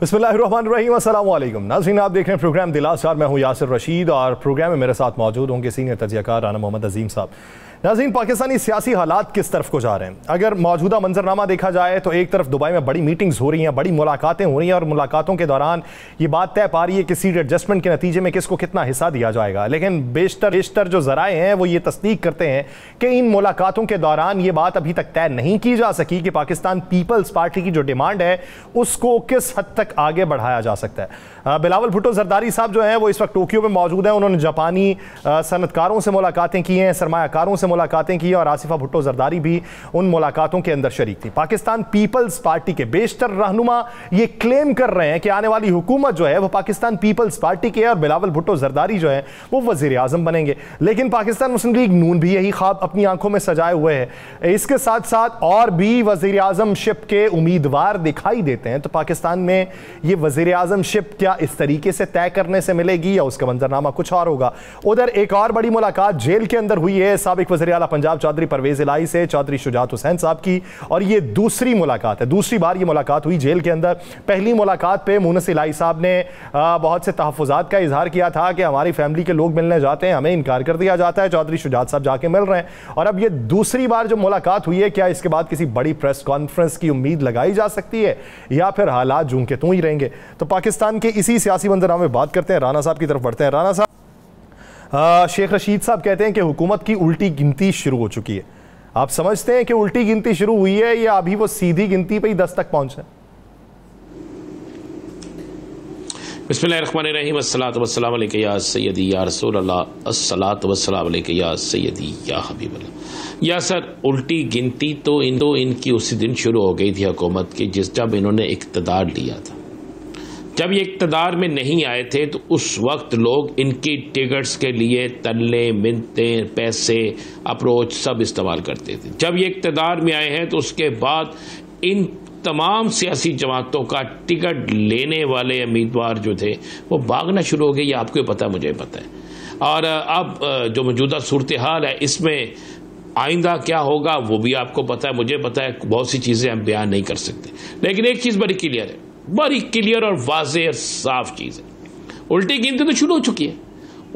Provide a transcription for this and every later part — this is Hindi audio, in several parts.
बिस्मिल्लाहिर्रहमानिर्रहीम नाजीन आप देख रहे हैं प्रोग्राम दिलासार मैं हूँ यासर रशीद और प्रोग्राम में मेरे साथ मौजूद होंगे सीनियर तजियाकार राना मोहम्मद अजीम साहब। नाजीन, पाकिस्तानी सियासी हालात किस तरफ़ को जा रहे हैं? अगर मौजूदा मंजरनामा देखा जाए तो एक तरफ़ दुबई में बड़ी मीटिंग्स हो रही हैं, बड़ी मुलाकातें हो रही हैं, और मुलाकातों के दौरान ये बात तय पा रही है कि सीट एडजस्टमेंट के नतीजे में किसको कितना हिस्सा दिया जाएगा। लेकिन बेशतर बेशतर जो जराए हैं, वो ये तस्दीक करते हैं कि इन मुलाकातों के दौरान ये बात अभी तक तय नहीं की जा सकी कि पाकिस्तान पीपल्स पार्टी की जो डिमांड है, उसको किस हद तक आगे बढ़ाया जा सकता है। बिलावल भुट्टो जरदारी साहब जो हैं, वो इस वक्त टोक्यो में मौजूद हैं। उन्होंने जापानी सनतकारों से मुलाकातें की हैं सरमाकारों से मुलाकातें की हैं और आसिफा भुट्टो जरदारी भी उन मुलाकातों के अंदर शरीक थी। पाकिस्तान पीपल्स पार्टी के बेशतर रहनुमा ये क्लेम कर रहे हैं कि आने वाली हुकूमत जो है, वो पाकिस्तान पीपल्स पार्टी के और बिलावल भुट्टो जरदारी जो है, वो वज़ीर आज़म बनेंगे। लेकिन पाकिस्तान मुस्लिम लीग नून भी यही ख्वाब अपनी आँखों में सजाए हुए है। इसके साथ साथ और भी वज़ीर आज़म शिप के उम्मीदवार दिखाई देते हैं। तो पाकिस्तान में ये वज़ीर आज़म शिप क्या इस तरीके से तय करने से मिलेगी या उसका मंजरनामा कुछ और होगा। उधर एक और बड़ी मुलाकात जेल के अंदर हुई है। सबक वजी अला पंजाब चौधरी परवेज इलाई से, चौधरी शुजात हुसैन साहब की। और ये दूसरी मुलाकात है। दूसरी बार ये मुलाकात हुई जेल के अंदर। पहली मुलाकात पे मुनस इलाई साहब ने बहुत से तहफात का इजहार किया था कि हमारी फैमिली के लोग मिलने जाते हैं, हमें इनकार कर दिया जाता है, चौधरी शुजात साहब जाके मिल रहे हैं। और अब ये दूसरी बार जो मुलाकात हुई है, क्या इसके बाद किसी बड़ी प्रेस कॉन्फ्रेंस की उम्मीद लगाई जा सकती है? या फिर हालात जूं के तू ही रहेंगे। तो पाकिस्तान के इसी सियासी मंजर में बात करते हैं। राना साहब की तरफ़ बढ़ते हैं। राना साहब शेख रशीद साहब कहते हैं कि हुकूमत की उल्टी गिनती शुरू हो चुकी है। आप समझते हैं कि उल्टी गिनती शुरू हुई है या अभी वो सीधी गिनती पर ही दस तक पहुँचे या सैदी या रसूल असलात वसलाम या सैदी या हबीब या सर, उल्टी गिनती तो इन तो इनकी उसी दिन शुरू हो गई थी हुकूमत की, जिस जब इन्होंने इकतदार लिया था। जब ये इकतदार में नहीं आए थे तो उस वक्त लोग इनकी टिकट्स के लिए तल्ले, मिनते, पैसे, अप्रोच सब इस्तेमाल करते थे। जब ये इकतदार में आए हैं तो उसके बाद इन तमाम सियासी जमातों का टिकट लेने वाले उम्मीदवार जो थे, वो भागना शुरू हो गए। ये आपको पता, मुझे पता है। और अब जो मौजूदा सूरत हाल है, इसमें आइंदा क्या होगा, वो भी आपको पता है, मुझे पता है, बहुत सी चीज़ें हम बयान नहीं कर सकते। लेकिन एक चीज़ बड़ी क्लियर है। बड़ी क्लियर और वाज और साफ़ चीज़ है। उल्टी गिनती तो शुरू हो चुकी है।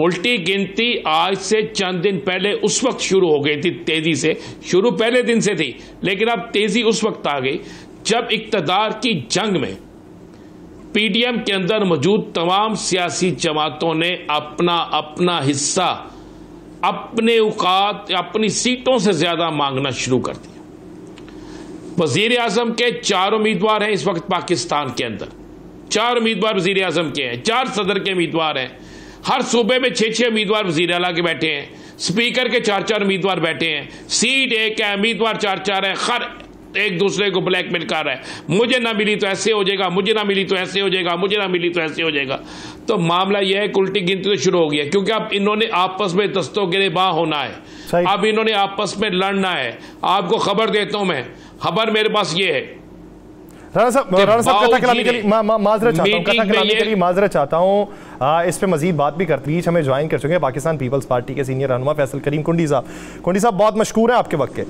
उल्टी गिनती आज से चंद दिन पहले उस वक्त शुरू हो गई थी, तेज़ी से। शुरू पहले दिन से थी, लेकिन अब तेज़ी उस वक्त आ गई। जब इकतदार की जंग में पीडीएम के अंदर मौजूद तमाम सियासी जमातों ने अपना अपना हिस्सा, अपने औकात, अपनी सीटों से ज़्यादा मांगना शुरू कर दिया। वज़ीर आज़म के चार उम्मीदवार हैं इस वक्त पाकिस्तान के अंदर। चार उम्मीदवार वज़ीर आज़म के हैं, चार सदर के उम्मीदवार हैं। हर सूबे में छह छह उम्मीदवार वज़ीर अला के बैठे हैं। स्पीकर के चार चार उम्मीदवार बैठे हैं। सीट एक है, उम्मीदवार चार चार हैं। हर एक दूसरे को ब्लैकमेल कर रहा है। मुझे ना मिली तो ऐसे हो जाएगा मुझे ना मिली तो ऐसे हो जाएगा मुझे ना मिली तो ऐसे हो जाएगा। तो मामला यह है उल्टी गिनती तो शुरू हो गया क्योंकि अब इन्होंने आपस में दस्तों के लिए बाह होना है। अब इन्होंने आपस में लड़ना है। आपको खबर देता हूँ मैं। खबर मेरे पास ये है। राणा साहब राणा साहब कथा कलामी के लिए माजरत चाहता हूँ कथा कलामी के लिए माजरत चाहता हूँ। इस पे मजीद बात भी करते बीच हमें ज्वाइन कर चुके हैं पाकिस्तान पीपल्स पार्टी के सीनियर रहनुमा फैसल करीम कुंडी साहब। कुंडी साहब बहुत मशहूर है आपके वक्त के।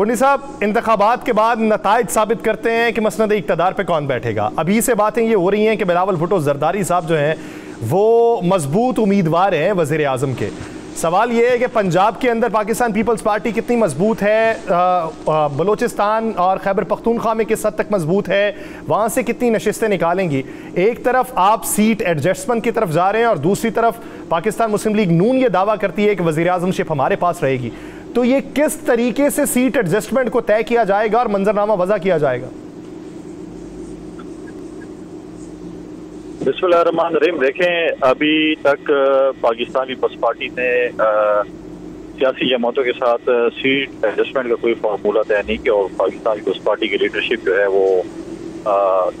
कुंडी साहब इंतबात के बाद नतज साबित करते हैं कि मसंद इकतदार पर कौन बैठेगा। अभी से बातें ये हो रही हैं कि बिलावल भुटो जरदारी साहब जो हैं, वो मज़बूत उम्मीदवार हैं वज़ीर अजम के। सवाल ये है कि पंजाब के अंदर पाकिस्तान पीपल्स पार्टी कितनी मज़बूत है? बलोचिस्तान और खैबर पख्तूनख्वा में किस हद तक मज़बूत है? वहाँ से कितनी नशस्तें निकालेंगी? एक तरफ़ आप सीट एडजस्टमेंट की तरफ़ जा रहे हैं और दूसरी तरफ़ पाकिस्तान मुस्लिम लीग नून ये दावा करती है कि वजी अजम अजमशिप हमारे पास रहेगी। तो ये किस तरीके से सीट एडजस्टमेंट को तय किया जाएगा और मंजरनामा वजह किया जाएगा? बिस्मिल्लाहमान रहीम देखें, अभी तक पाकिस्तान पीपल्स पार्टी ने सियासी जमातों के साथ सीट एडजस्टमेंट का कोई फार्मूला तय नहीं किया और पाकिस्तान पीपल्स पार्टी की लीडरशिप जो है वो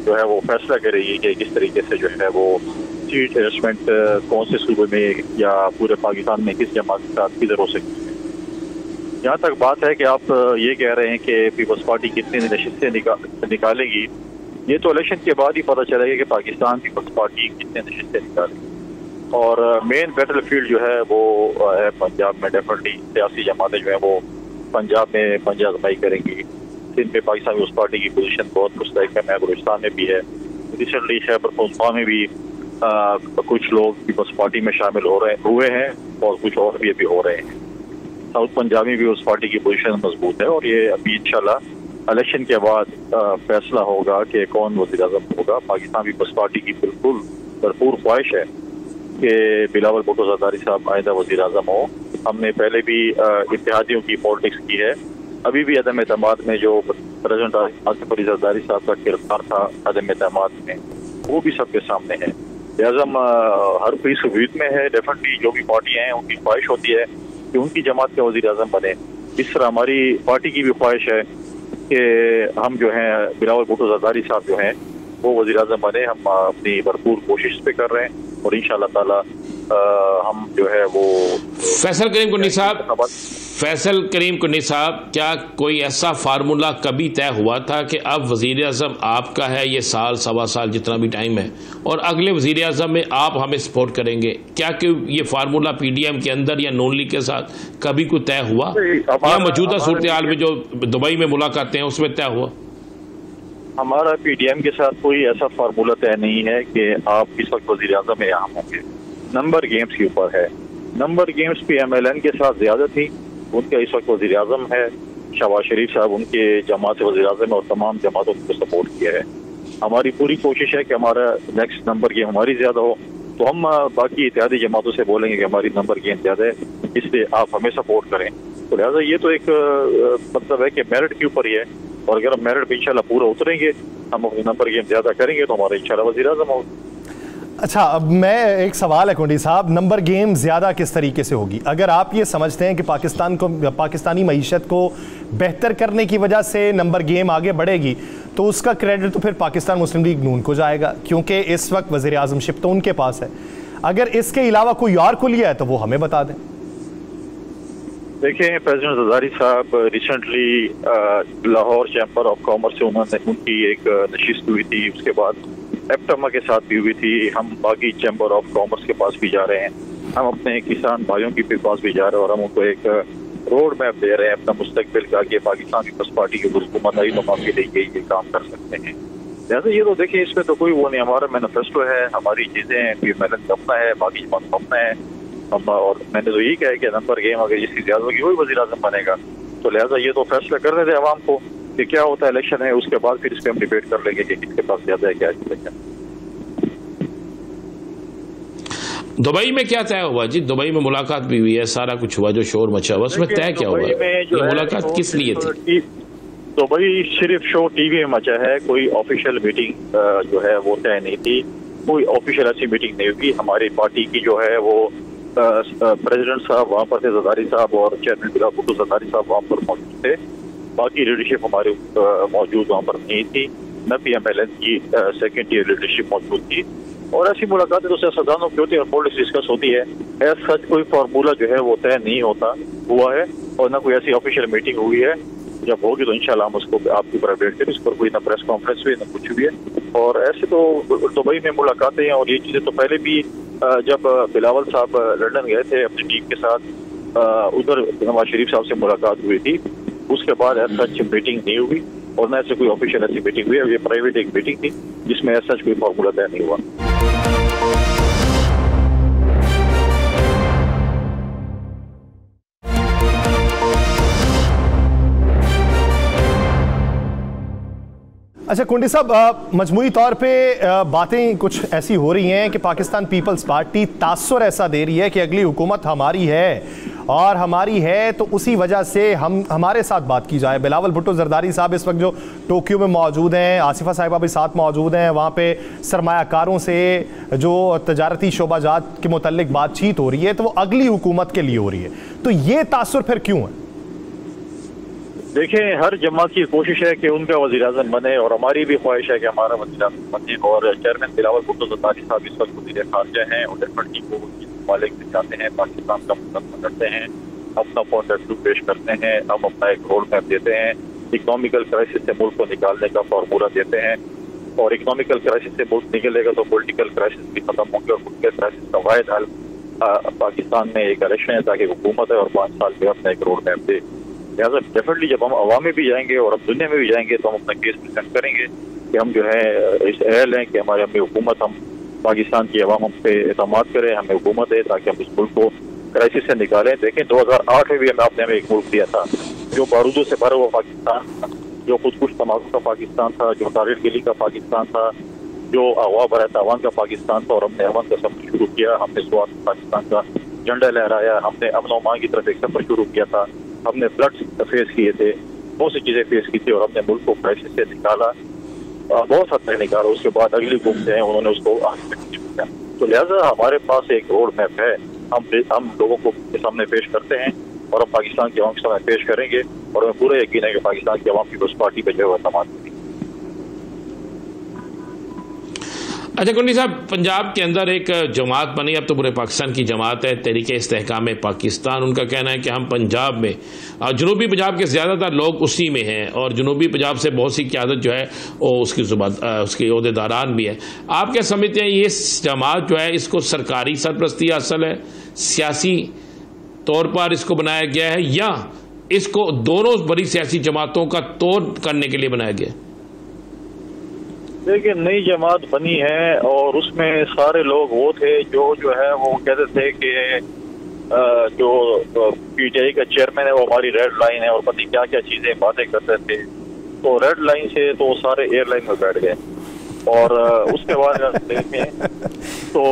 जो है वो फैसला कर रही है कि किस तरीके से जो है वो सीट एडजस्टमेंट कौन से सूबे में या पूरे पाकिस्तान में किस जमात के साथ किधर हो सकती है। यहाँ तक बात है कि आप ये कह रहे हैं कि पीपल्स पार्टी कितनी नशस्तें निका, निकालेगी। ये तो इलेक्शन के बाद ही पता चलेगा कि पाकिस्तान पीपल्स पार्टी कितने नशस्तें निकालेगी। और मेन बैटल फ़ील्ड जो है वो है पंजाब में डेफिनेटली सियासी जमातें जो है वो पंजाब में पंजाब जमाई करेंगी। सिंध में पाकिस्तान पीपल्स पार्टी की पोजीशन बहुत मुस्तक है बलूचिस्तान में भी है। रिसेंटली खैबर पख्तूनख्वा में भी आ, कुछ लोग पीपल्स पार्टी में शामिल हो रहे हुए हैं और कुछ और भी अभी हो रहे हैं। साउथ पंजाब में भी उस पार्टी की पोजीशन मज़बूत है और ये अभी इंशाल्लाह इलेक्शन के बाद फैसला होगा कि कौन वजी अजम होगा। पाकिस्तान पीपल्स पार्टी की बिल्कुल भरपूर ख्वाहिश है कि बिलावल भुटो जरदारी साहब आइंदा वजी अजम हो। हमने पहले भी इतिहादियों की पॉलिटिक्स की है। अभी भी अदम अतमाद में जो प्रेजेंट आसिफ अली जरदारी साहब का किरदार था, अदम अतमाद में, वो भी सबके सामने है। लिहाजा हर कोई उम्मीद में है। डेफिनेटली जो भी पार्टियाँ हैं, उनकी ख्वाहिश होती है कि उनकी जमात के वजी अजम बने। इस तरह हमारी पार्टी की भी ख्वाहिश है कि हम जो हैं, बिलावल भुटो जरदारी साहब जो हैं, वो वजी अजम बने। हम अपनी भरपूर कोशिश पे कर रहे हैं और इन ताला हम जो है वो फैसल करीम कुन्नी साहब फैसल करीम कुन्नी साहब क्या कोई ऐसा फार्मूला कभी तय हुआ था कि अब वज़ीर अजम आपका है ये साल सवा साल जितना भी टाइम है और अगले वज़ीर अजम में आप हमें सपोर्ट करेंगे? क्या कि ये फार्मूला पी डी एम के अंदर या नॉन लीग के साथ कभी कोई तय हुआ? या मौजूदा सूरत हाल में जो दुबई में मुलाकातें हैं उसमें तय हुआ? हमारा पी पीडीएम के साथ कोई ऐसा फार्मूला तय नहीं है कि आप इस वक्त वजी अजम में यहाँ होंगे। नंबर गेम्स के ऊपर है। Number games P M L N के साथ ज़्यादा थी। उनका इस वक्त वजी अजम है। शहबाज शरीफ साहब उनके जमात वजी अजम और तमाम जमातों को सपोर्ट किया है। हमारी पूरी कोशिश है कि हमारा नेक्स्ट नंबर गेम हमारी ज़्यादा हो। तो हम बाकी इत्यादि जमातों से बोलेंगे कि हमारी नंबर गेम ज़्यादा है। इसलिए आप हमें सपोर्ट करें। तो लिहाजा ये तो एक मतलब है कि मेरिट के ऊपर ही है। और अगर हम मेरिट पे इंशाल्लाह पूरा उतरेंगे, हम अपनी नंबर गेम ज़्यादा करेंगे तो हमारा इंशाल्लाह वजी अजम होगा। अच्छा अब मैं एक सवाल है कुंडी साहब नंबर गेम ज़्यादा किस तरीके से होगी? अगर आप ये समझते हैं कि पाकिस्तान को, पाकिस्तानी मीशत को बेहतर करने की वजह से नंबर गेम आगे बढ़ेगी तो उसका क्रेडिट तो फिर पाकिस्तान मुस्लिम लीग नून को जाएगा, क्योंकि इस वक्त वजी अजमशिप तो उनके पास है। अगर इसके अलावा कोई और को लिया है तो वो हमें बता दें। देखिए प्रेसिडेंट जजारी साहब recently Lahore chamber of commerce से उन्होंने उनकी एक नशिस्त हुई थी, उसके बाद एप्टमा के साथ भी हुई थी। हम बाकी चैम्बर ऑफ़ कॉमर्स के पास भी जा रहे हैं। हम अपने किसान भाइयों के पास भी जा रहे हैं और हम उनको एक रोड मैप दे रहे हैं। अपना मुस्तकबिल का कि पाकिस्तान पीपल्स पार्टी की हुकूमत आई तो आपके लिए ये काम कर सकते हैं। जैसे ये तो देखिए इसमें तो कोई वो नहीं। हमारा मैनिफेस्टो है, हमारी चीज़ें पी मेहनत अपना है, बाकी जमात अपना है। हम और मैंने तो यही कहा है कि नंबर गेम अगर जिसकी ज़्यादा होगी वही वजी बनेगा तो लिहाजा ये तो फैसला कर रहे थे आवाम को। कि क्या होता है इलेक्शन है उसके बाद फिर इस पर हम डिबेट कर लेंगे कि किसके पास ज़्यादा है क्या इलेक्शन दुबई में क्या तय हुआ जी? दुबई में मुलाकात भी हुई है सारा कुछ हुआ जो शोर मचा हुआ उसमें तय क्या हुआ? ये मुलाकात किस लिए थी? दुबई सिर्फ़ शो टीवी में मचा है कोई ऑफिशियल मीटिंग जो है वो तय नहीं थी। कोई ऑफिशियल ऐसी मीटिंग नहीं हुई। हमारी पार्टी की जो है वो प्रेसिडेंट साहब वहाँ पर थे जदारी साहब और चेयरमैन बिला भुट्टो जदारी साहब वहाँ पर मौजूद थे। बाकी लीडरशिप हमारे मौजूद वहाँ पर नहीं थी। न पी एम एल एन की सेकेंड ईयर लीडरशिप मौजूद थी। और ऐसी मुलाकातें तो सियासतदानों की होती है, और पॉलिटिक्स डिस्कस होती है। एज सच कोई फार्मूला जो है वो तय नहीं होता, हुआ है, और ना कोई ऐसी ऑफिशियल मीटिंग हुई है। जब होगी तो इंशाल्लाह हम उसको आपके ऊपर अपडेट करें इस पर कोई ना प्रेस कॉन्फ्रेंस हुई, ना कुछ भी है। और ऐसे तो दुबई में मुलाकातें और ये चीज़ें तो पहले भी जब बिलावल साहब लंदन गए थे अपनी टीम के साथ उधर नवाज़ शरीफ साहब से मुलाकात हुई थी। उसके बाद ऐसा मीटिंग नहीं हुई और न ऐसे कोई ऑफिशियल ऐसी मीटिंग हुई, ये प्राइवेट एक मीटिंग थी, जिसमें ऐसा कोई फॉर्मूला तय नहीं हुआ। अच्छा कुंडी साहब मजमू तौर पे बातें कुछ ऐसी हो रही हैं कि पाकिस्तान पीपल्स पार्टी तासर ऐसा दे रही है कि अगली हुकूमत हमारी है। और हमारी है तो उसी वजह से हम, हमारे साथ बात की जाए। बिलावल भुट्टो जरदारी साहब इस वक्त जो टोक्यो में मौजूद हैं, आसिफा साहिबा भी साथ मौजूद हैं, वहाँ पे सरमाकारों से जो तजारती शोबाजात के मतलब बातचीत हो रही है तो वो अगली हुकूमत के लिए हो रही है। तो ये तासर फिर क्यों है? देखें हर जमात की कोशिश है कि उनका वजी अजम बने और हमारी भी ख्वाहिश है कि हमारा वजी अजम बने। और चेयरमैन बिलावल भुट्टो जरदारी साहब इस वक्त वजी खारजा हैं और डेफिनेटली को ममालिक से जाते हैं पाकिस्तान का मुकदमा करते हैं। अपना पॉइंट ऑफ़ व्यू पेश करते हैं, हम अपना एक रोड मैप देते हैं। इकोनॉमिकल क्राइसिस से मुल्क को निकालने का फॉर्मूला देते हैं। और इकोनॉमिकल क्राइसिस से मुल्क निकलेगा तो पोलिटिकल क्राइसिस भी खत्म होंगे और पोलिटिकल क्राइसिस का वायद हल पाकिस्तान में एक इलेक्शन है ताकि हुकूमत है और पाँच साल में अपना एक रोड मैप दे। लिहाजा डेफिनेटली जब हम अवाम में भी जाएँगे और अब दुनिया में भी जाएँगे तो हम अपना केस प्रेजेंट करेंगे कि हम जो है, इस अहल हैं कि हमारे हमें हुकूमत, हम पाकिस्तान की अवाम हम पे अहतमाद करें, हमें हुकूमत है ताकि हम इस मुल्क को क्राइसिस से निकालें। देखें 2008 में भी हमें आपने हमें एक मुल्क दिया था, जो बारूदों से भरा हुआ पाकिस्तान जो खुद कुछ तमाकू का पाकिस्तान था, जो टारगेट गिली का पाकिस्तान था, जो अगवा भरा अवान का पाकिस्तान था, और हमने अमन का सफ़र शुरू किया, हमने स्वास्थ्य पाकिस्तान का झंडा लहराया, हमने अमन और की तरफ़ एक सफ़र शुरू किया था, हमने फ्लड फेस किए थे, बहुत सी चीज़ें फेस की थी, और हमने मुल्क को क्राइसिस से निकाला। बहुत हद तक निकाला, उसके बाद अगली गुम से उन्होंने उसको तो लिहाजा हमारे पास एक रोड मैप है। हम हम लोगों को सामने पेश करते हैं और हम पाकिस्तान की आवाम के सामने पेश करेंगे और हमें पूरा यकीन है कि पाकिस्तान की आवाम पीपल्स पार्टी पर जो है समाज अच्छा कुंडी साहब, पंजाब के अंदर एक जमात बनी, अब तो पूरे पाकिस्तान की जमात है, तरीके इस्तेकाम पाकिस्तान। उनका कहना है कि हम पंजाब में जनूबी पंजाब के ज़्यादातर लोग उसी में हैं, और जनूबी पंजाब से बहुत सी क्यादत जो है, वो उसकी ज़ुबान उसके अहदेदारान भी है। आप क्या समझते हैं, ये जमात जो है, इसको सरकारी सरप्रस्ती हासिल है? सियासी तौर पर इसको बनाया गया है, या इसको दोनों बड़ी सियासी जमातों का तोड़ करने के लिए बनाया गया है? देखिए, नई जमात बनी है और उसमें सारे लोग वो थे जो जो है, वो कहते थे कि जो पीटीआई का चेयरमैन है, वो हमारी रेड लाइन है और पता क्या क्या चीज़ें, बातें करते थे। तो रेड लाइन से तो सारे एयरलाइन में बैठ गए। और उसके बाद अगर देखें तो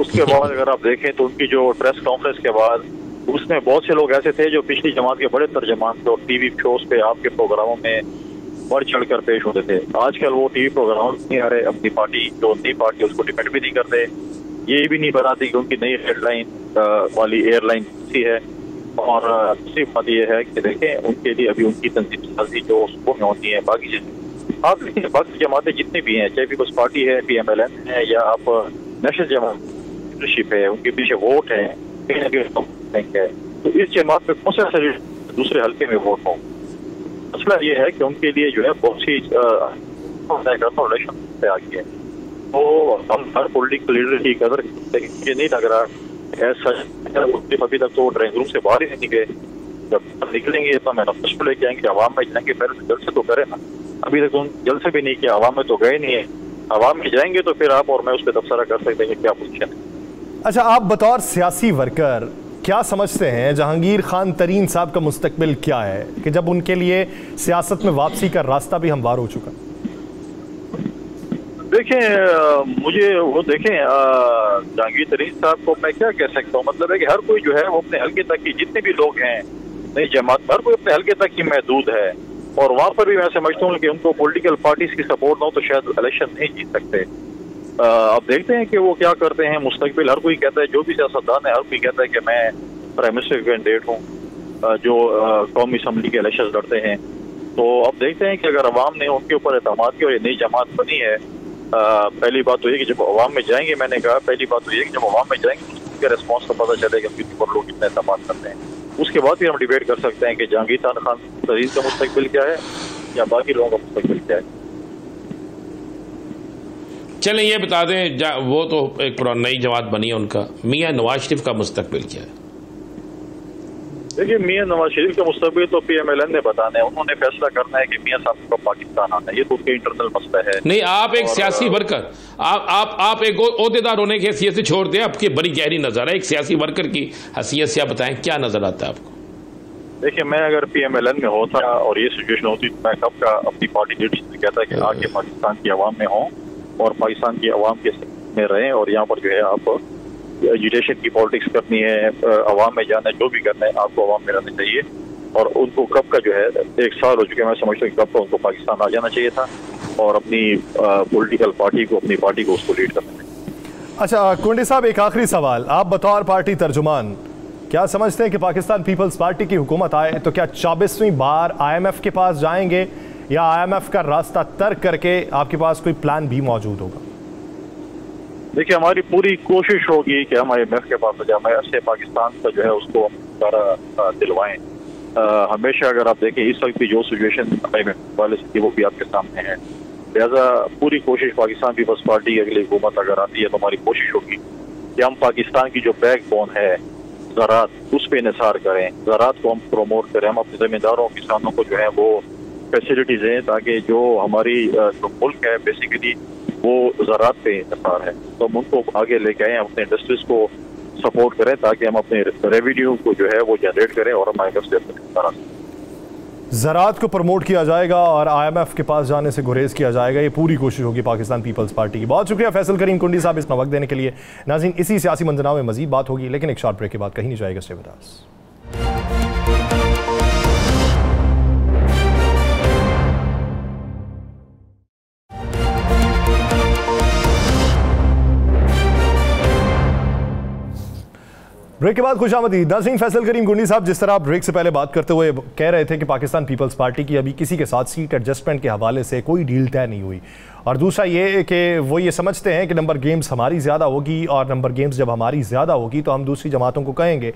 उसके बाद अगर आप देखें तो उनकी जो प्रेस कॉन्फ्रेंस के बाद उसमें बहुत से लोग ऐसे थे जो पिछली जमात के बड़े तर्जमान थे और टीवी शोज़ पे आपके प्रोग्रामों में बढ़ चढ़ कर पेश होते थे। आजकल वो टीवी प्रोग्राम नहीं आ रहे अपनी पार्टी, जो नई पार्टी उसको डिपेंड भी नहीं करते। ये भी नहीं बताती कि उनकी नई हेडलाइन वाली एयरलाइन सी है। और दूसरी बात यह है कि देखें, उनके लिए अभी उनकी साजी जो सुबह में होती है, बाकी चीज़ें आप देखिए बाकी जमातें जितनी भी हैं, चाहे पीपल्स पार्टी है पी एम एल एन है, या आप नेशनल जमात लीडरशिप है, उनके पीछे वोट है तो इस जमात में कौन सा दूसरे हल्के में वोट हो? मसला ये है कि उनके लिए जो है बहुत सी से आ तो हम हर पोलिटिकल लीडर की कदर ये नहीं लग रहा ऐसा अभी तक तो ड्राइंग रूम से बाहर ही नहीं निकले जब निकलेंगे तो मैनिफेस्टो लेके आएँगे, आवाम में जाएँगे पहले जल्द से तो करें ना। अभी तक तो जल्द से भी नहीं किया, आवाम में तो गए नहीं है। आवाम में जाएँगे तो फिर आप और मैं उस पर तबसरा कर सकते हैं क्या पोजिशन है। अच्छा आप बतौर सियासी वर्कर क्या समझते हैं जहांगीर खान तरीन साहब का मुस्तकबिल क्या है? कि जब उनके लिए सियासत में वापसी का रास्ता भी हमवार हो चुका। देखें मुझे वो देखें जहांगीर तरीन साहब को मैं क्या कह सकता हूँ? मतलब है कि हर कोई जो है, वो अपने हल्के तक की जितने भी लोग हैं, नई जमात हर कोई अपने हल्के तक की महदूद है। और वहाँ पर भी मैं समझता हूँ कि उनको पोलिटिकल पार्टीज़ की सपोर्ट ना हो तो शायद इलेक्शन नहीं जीत सकते। अब देखते हैं कि वो क्या करते हैं? मुस्तकबिल हर कोई कहता है जो भी सियासतदान है हर कोई कहता है कि मैं प्राइम मिनिस्टर कैंडिडेट हूँ जो कौमी असम्बली के इलेक्शन लड़ते हैं। तो अब देखते हैं कि अगर अवाम ने उनके ऊपर अहतमाद की और ये नई जमात बनी है आ, पहली बात तो ये कि जब अवाम में जाएँगे मैंने कहा पहली बात तो ये कि जब अवाम में जाएँगे तो उसके रिस्पॉन्स का पता चलेगा कि उनके ऊपर लोग कितने अहतमाद करते हैं। उसके बाद भी हम डिबेट कर सकते हैं कि जहांगीर खान तरीन का मुस्तकबिल क्या है या बाकी लोगों का मुस्तबिल क्या है। चलें ये बता दें वो तो एक नई जमात बनी है उनका। मियाँ नवाज़ शरीफ का मुस्तकबिल क्या है? देखिए मियाँ नवाज़ शरीफ का मुस्तबिल तो पी एम एल एन ने बताना है। उन्होंने फैसला करना है कि मियाँ साहब को पाकिस्तान आना है। ये तो उनके इंटरनल मसला है। नहीं आप एक सियासी वर्कर आप आप आप एक अहदेदार होने की हैसियत से छोड़ दें आपकी बड़ी गहरी नज़र है। एक सियासी वर्कर की हैसियत से आप बताएँ क्या नज़र आता है आपको? देखिए मैं अगर पी एम एल एन में होता और ये सिचुएशन होती तो मैं कब का अपनी पार्टी लीडरशिप से कहता कि आगे पाकिस्तान की आवाम में हों। और पाकिस्तान की आवाम के में रहें और यहाँ पर जो है आप एजुकेशन की पॉलिटिक्स करनी है आवाम में जाना है, जो भी करना है, आपको आवाम में रहना चाहिए। और उनको कब का जो है, एक साल हो चुके मैं समझता हूँ कब का उनको पाकिस्तान आ जाना चाहिए था और अपनी पॉलिटिकल पार्टी को, अपनी पार्टी को उसको लीड करना चाहिए अच्छा कुंडी साहब, एक आखिरी सवाल। आप बतौर पार्टी तर्जुमान, क्या समझते हैं कि पाकिस्तान पीपल्स पार्टी की हुकूमत आए तो क्या चौबीसवीं बार आईएमएफ के पास जाएँगे? या आईएमएफ का रास्ता तर्क करके आपके पास कोई प्लान भी मौजूद होगा? देखिए, हमारी पूरी कोशिश होगी कि हम आई के पास जाए ऐसे पाकिस्तान का जो है उसको हम सारा दिलवाएँ। हमेशा अगर आप देखें, इस वक्त की जो सिचुएशन आई वाले से वो भी आपके सामने है। लिहाजा पूरी कोशिश पाकिस्तान पीपल्स पार्टी की अगली हुकूमत अगर आती है तो हमारी कोशिश होगी कि हम पाकिस्तान की जो बैक बोन है, ज़रात, उस पर इसार करें। ज़रात को हम प्रमोट करें, हम अपने ज़मींदारों किसानों को जो है वो फैसिलिटीज़ दें ताकि जो हमारी जो मुल्क है बेसिकली वो ज़रात पे निसार है। तो हम उनको आगे लेके आए अपने इंडस्ट्रीज़ को सपोर्ट करें ताकि हम अपने रेवेन्यू को जो है वो जनरेट करें और हम आई से ज़रात को प्रमोट किया जाएगा और आईएमएफ के पास जाने से गुरेज किया जाएगा। ये पूरी कोशिश होगी पाकिस्तान पीपल्स पार्टी की। बहुत शुक्रिया फैसल करीम कुंडी साहब इसमें वक्त देने के लिए। नाजीन इसी सियासी मंजरा में मजीद बात होगी, लेकिन एक शॉर्ट ब्रेक के बाद कहीं नहीं जाएगा स्टेवदास ब्रेक के बाद खुश आमदी सिंह फैसल करीम गुंडी साहब, जिस तरह आप ब्रेक से पहले बात करते हुए कह रहे थे कि पाकिस्तान पीपल्स पार्टी की अभी किसी के साथ सीट एडजस्टमेंट के हवाले से कोई डील तय नहीं हुई। और दूसरा ये कि वो ये समझते हैं कि नंबर गेम्स हमारी ज़्यादा होगी और नंबर गेम्स जब हमारी ज़्यादा होगी तो हम दूसरी जमातों को कहेंगे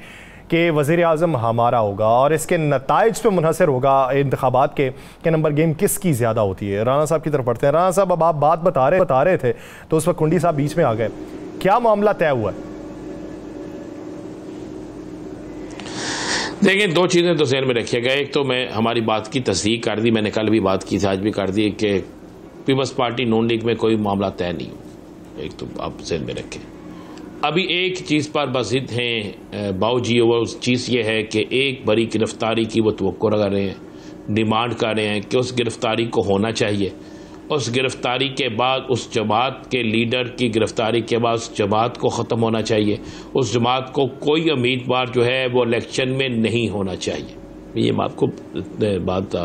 कि वज़ी अजम हमारा होगा और इसके नतज पर मुनसर होगा इंतबात के कि नंबर गेम किसकी ज़्यादा होती है। राना साहब की तरफ़ पढ़ते हैं। राना साहब, अब आप बात बता रहे बता रहे थे तो उस वक्त कुंडी साहब बीच में आ गए। क्या मामला तय हुआ? है देखिए, दो चीज़ें तो जहन में रखी रखिएगा एक तो मैं, हमारी बात की तस्दीक कर दी। मैंने कल भी बात की थी, आज भी कर दी कि पीपल्स पार्टी, नॉन लीग में कोई मामला तय नहीं हो एक तो आप जहन में रखें। अभी एक चीज़ पर बजिद हैं बाऊ जी वो चीज़ ये है कि एक बड़ी गिरफ्तारी की वो तो रहे हैं, डिमांड कर रहे हैं कि उस गिरफ्तारी को होना चाहिए। उस गिरफ्तारी के बाद उस जमात के लीडर की गिरफ्तारी के बाद उस जमात को ख़त्म होना चाहिए। उस जमात को कोई उम्मीदवार जो है वो इलेक्शन में नहीं होना चाहिए। ये मैं आपको बात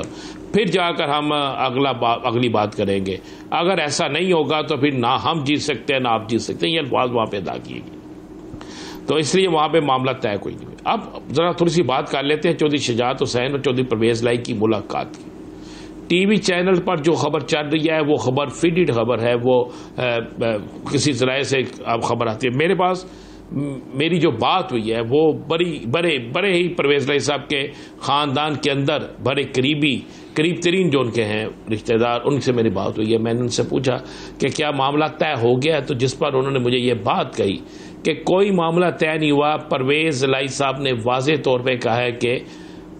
फिर जाकर हम अगला बा, अगली बात करेंगे। अगर ऐसा नहीं होगा तो फिर ना हम जीत सकते हैं ना आप जीत सकते हैं। ये अल्फाज वहाँ पर अदा किए तो इसलिए वहाँ पे मामला तय कोई नहीं अब ज़रा थोड़ी सी बात कर लेते हैं। चौधरी शजात हुसैन और चौधरी परवेज लाई की मुलाकात की। टीवी चैनल पर जो खबर चल रही है वो खबर फीडेड खबर है वो आ, आ, किसी जराए से अब खबर आती है। मेरे पास मेरी जो बात हुई है वो बड़ी बड़े बड़े ही परवेज लाई साहब के ख़ानदान के अंदर बड़े करीबी करीब तरीन जो उनके हैं रिश्तेदार उनसे मेरी बात हुई है। मैंने उनसे पूछा कि क्या मामला तय हो गया है? तो जिस पर उन्होंने मुझे ये बात कही कि कोई मामला तय नहीं हुआ। परवेज लाई साहब ने वाज तौर पर कहा है कि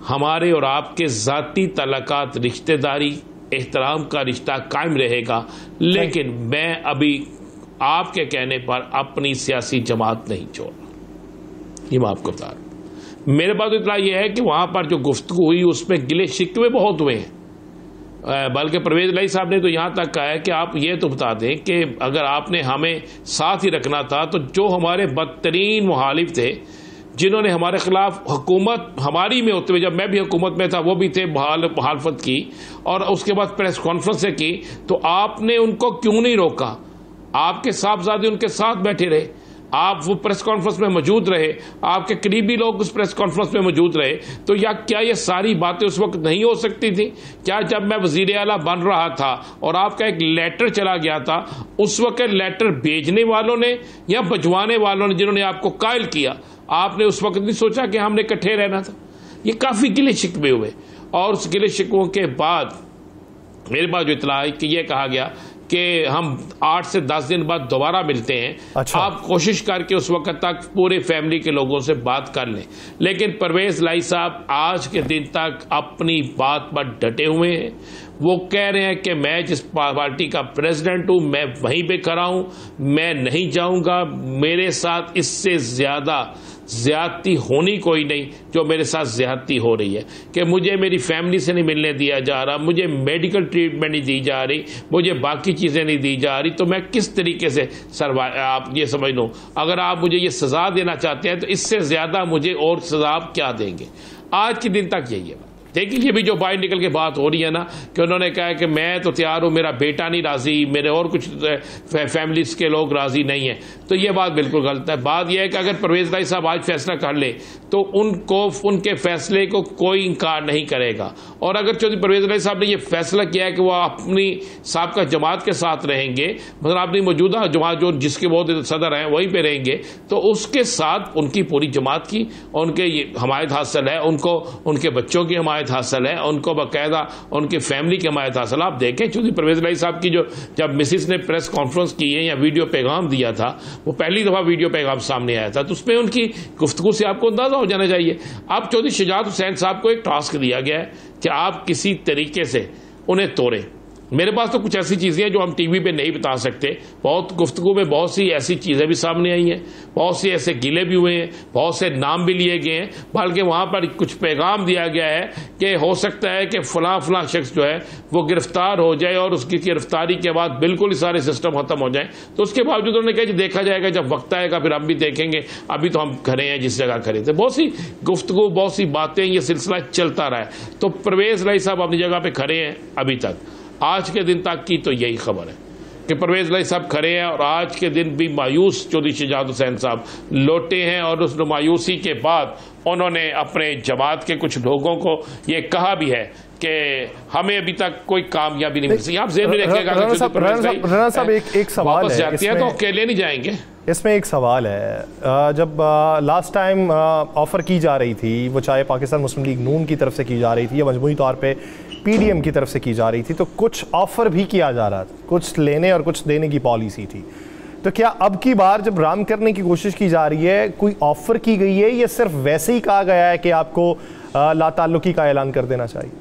हमारे और आपके ज़ाती तलाक़ात रिश्तेदारी एहतराम का रिश्ता कायम रहेगा। लेकिन मैं अभी आपके कहने पर अपनी सियासी जमात नहीं छोड़ ये मैं आपको बता रहा मेरे पास इतना यह है कि वहाँ पर जो गुफ्तु हुई उसमें गिले शिकवे बहुत हुए हैं। बल्कि परवेज लाई साहब ने तो यहाँ तक कहा है कि आप ये तो बता दें कि अगर आपने हमें साथ ही रखना था तो जो हमारे बदतरीन मुहालिफ थे जिन्होंने हमारे खिलाफ हुकूमत, हमारी में होते हुए, जब मैं भी हुकूमत में था, वो भी थे मुहालफत की, और उसके बाद प्रेस कॉन्फ्रेंस की तो आपने उनको क्यों नहीं रोका? आपके साहबजादे उनके साथ बैठे रहे। आप वो प्रेस कॉन्फ्रेंस में मौजूद रहे। आपके करीबी लोग उस प्रेस कॉन्फ्रेंस में मौजूद रहे। तो या क्या ये सारी बातें उस वक्त नहीं हो सकती थी? क्या जब मैं वज़ीर अला बन रहा था और आपका एक लेटर चला गया था, उस वक्त लेटर भेजने वालों ने या भजवाने वालों ने जिन्होंने आपको कायल किया आपने उस वक्त नहीं सोचा कि हमने इकट्ठे रहना था? ये काफ़ी गिले शिकवे हुए। और उस गिले शिकवों के बाद मेरे पास जो इतला है कि यह कहा गया कि हम आठ से दस दिन बाद दोबारा मिलते हैं। अच्छा। आप कोशिश करके उस वक्त तक पूरे फैमिली के लोगों से बात कर लें। लेकिन परवेज लाई साहब आज के दिन तक अपनी बात पर डटे हुए हैं। वो कह रहे हैं कि मैं जिस पार्टी का प्रेसिडेंट हूँ मैं वहीं पे खड़ा हूँ मैं नहीं जाऊँगा। मेरे साथ इससे ज़्यादा ज्यादती होनी कोई नहीं, जो मेरे साथ ज्यादती हो रही है। कि मुझे मेरी फैमिली से नहीं मिलने दिया जा रहा, मुझे मेडिकल ट्रीटमेंट नहीं दी जा रही, मुझे बाकी चीज़ें नहीं दी जा रही तो मैं किस तरीके से सरवा आप ये समझ लो। अगर आप मुझे ये सज़ा देना चाहते हैं तो इससे ज़्यादा मुझे और सज़ा आप क्या देंगे? आज के दिन तक यही है। देखिए ये भी जो बाहर निकल के बात हो रही है ना, कि उन्होंने कहा कि मैं तो तैयार हूँ, मेरा बेटा नहीं राज़ी, मेरे और कुछ फैमिलीज़ के लोग राज़ी नहीं है। तो ये बात बिल्कुल गलत है। बात यह है कि अगर परवेज भाई साहब आज फैसला कर ले तो उनको, उनके फैसले को कोई इंकार नहीं करेगा। और अगर चौधरी परवेज भाई साहब ने यह फैसला किया है कि वह अपनी सबका जमात के साथ रहेंगे मतलब अपनी मौजूदा जमात जो जिसके बहुत सदर हैं, वहीं पर रहेंगे तो उसके साथ उनकी पूरी जमात की, उनके हमायत हासिल है उनको, उनके बच्चों की हमायत हमायत हासिल है, उनको बाकायदा उनकी फैमिली की हमायत हासिल आप देखें चूँकि परवेज लाई साहब की जो जब मिसिस ने प्रेस कॉन्फ्रेंस की है या वीडियो पैगाम दिया था, वो पहली दफ़ा वीडियो पैगाम सामने आया था तो उसमें उनकी गुफ्तु से आपको अंदाज़ा हो जाना चाहिए। अब चौधरी शिजात हुसैन साहब को एक टास्क दिया गया है कि आप किसी तरीके से उन्हें तोड़ें। मेरे पास तो कुछ ऐसी चीज़ें हैं जो हम टीवी पे नहीं बता सकते। बहुत गुफ्तु में बहुत सी ऐसी चीज़ें भी सामने आई हैं। बहुत से ऐसे गिले भी हुए हैं, बहुत से नाम भी लिए गए हैं, बल्कि वहाँ पर कुछ पैगाम दिया गया है कि हो सकता है कि फलां फलां शख्स जो है, वो गिरफ़्तार हो जाए और उसकी गिरफ्तारी के बाद बिल्कुल ही सारे सिस्टम खत्म हो जाए। तो उसके बावजूद उन्होंने कहा कि देखा जाएगा, जब वक्त आएगा, फिर हम भी देखेंगे। अभी तो हम खड़े हैं, जिस जगह खड़े थे। बहुत सी गुफ्तु बहुत सी बातें, ये सिलसिला चलता रहा है। तो परवेज लाई साहब अपनी जगह पर खड़े हैं, अभी तक। आज के दिन तक की तो यही खबर है कि परवेज लाई साहब खड़े हैं और आज के दिन भी मायूस चौधरी शिजाद हुसैन साहब लौटे हैं और उस मायूसी के बाद उन्होंने अपने जमात के कुछ लोगों को ये कहा भी है कि हमें अभी तक कोई कामयाबी नहीं मिल। आप जेब में रखिएगा साहब एक एक सवाल है। जाती है तो अकेले नहीं जाएँगे। इसमें एक सवाल है। जब लास्ट टाइम ऑफ़र की जा रही थी वो चाहे पाकिस्तान मुस्लिम लीग नून की तरफ़ से की जा रही थी या मजमूरी तौर पे पीडीएम की तरफ़ से की जा रही थी तो कुछ ऑफ़र भी किया जा रहा था। कुछ लेने और कुछ देने की पॉलिसी थी। तो क्या अब की बार जब राम करने की कोशिश की जा रही है कोई ऑफ़र की गई है या सिर्फ़ वैसे ही कहा गया है कि आपको ला ताल्लुकी का ऐलान कर देना चाहिए?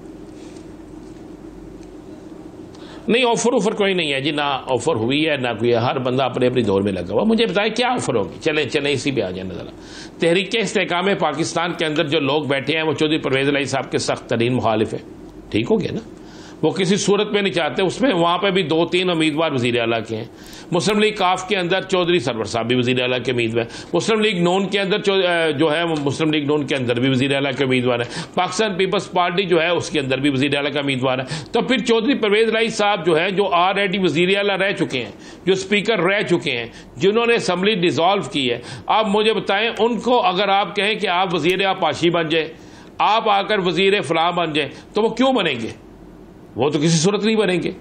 नहीं ऑफ़र ऑफ़र कोई नहीं है जी, ना ऑफ़र हुई है, ना कोई है। हर बंदा अपने अपनी दौर में लगा हुआ मुझे बताए, क्या ऑफ़र होगी? चले चले, इसी पे आ जाए नज़र। तहरीक इसकाम पाकिस्तान के अंदर जो लोग बैठे हैं, वो चौधरी परवेज लाई साहब के सख्त तरीन मुखालिफ है। ठीक हो गया ना? वो किसी सूरत में नहीं चाहते, उसमें वहाँ पे भी दो तीन उम्मीदवार वज़ीर अला के हैं। मुस्लिम लीग काफ के अंदर चौधरी सरवर साहब भी वज़ीर अला के उम्मीदवार मुस्लिम लीग नोन के अंदर जो है मुस्लिम लीग नोन के अंदर भी वज़ीर अला के उम्मीदवार है। पाकिस्तान पीपल्स पार्टी जो है, उसके अंदर भी वज़ीर अला का उम्मीदवार है। तो फिर चौधरी परवेज राई साहब जो है, जो ऑलरेडी वज़ीर अला रह चुके हैं, जो स्पीकर रह चुके हैं, जिन्होंने असम्बली डिजोल्व की है। आप मुझे बताएँ, उनको अगर आप कहें कि आप वज़ीर आपाशी बन जाए, आप आकर वज़ीर फलाह बन जाए तो वो क्यों बनेंगे? वो तो किसी सूरत नहीं बनेंगे।